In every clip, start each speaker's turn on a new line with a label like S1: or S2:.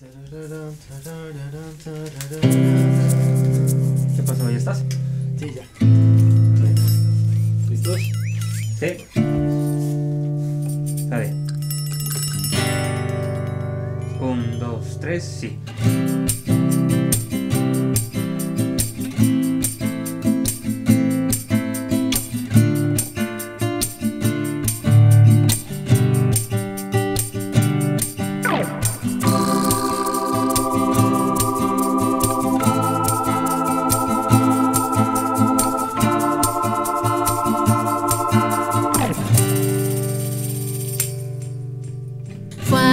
S1: ¿Qué pasó? ¿Ya estás?
S2: Sí, ya. ¿Listos?
S1: Sí. Dale. Un, dos, tres, sí.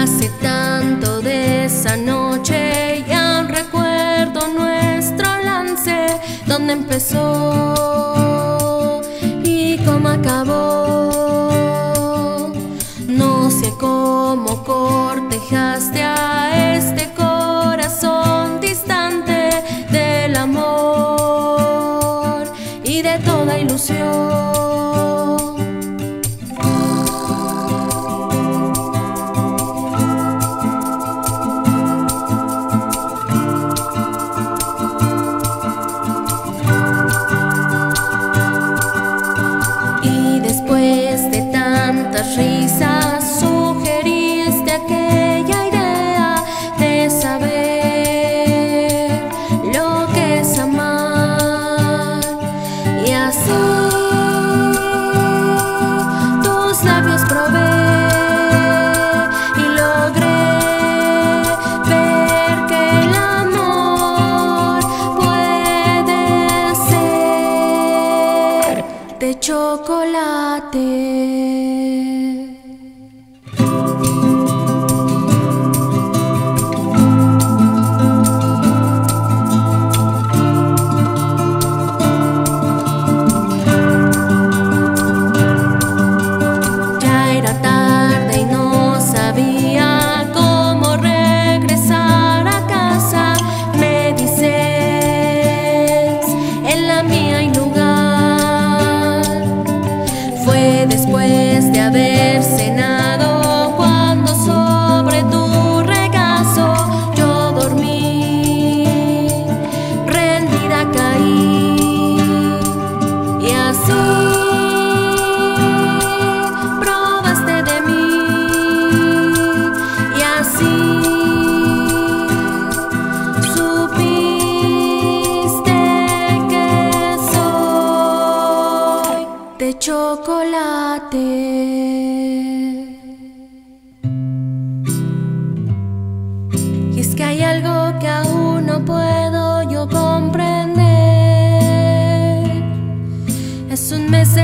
S3: hace tanto de. de chocolate. de chocolate. Y es que hay algo que aún no puedo yo comprender. Es un mes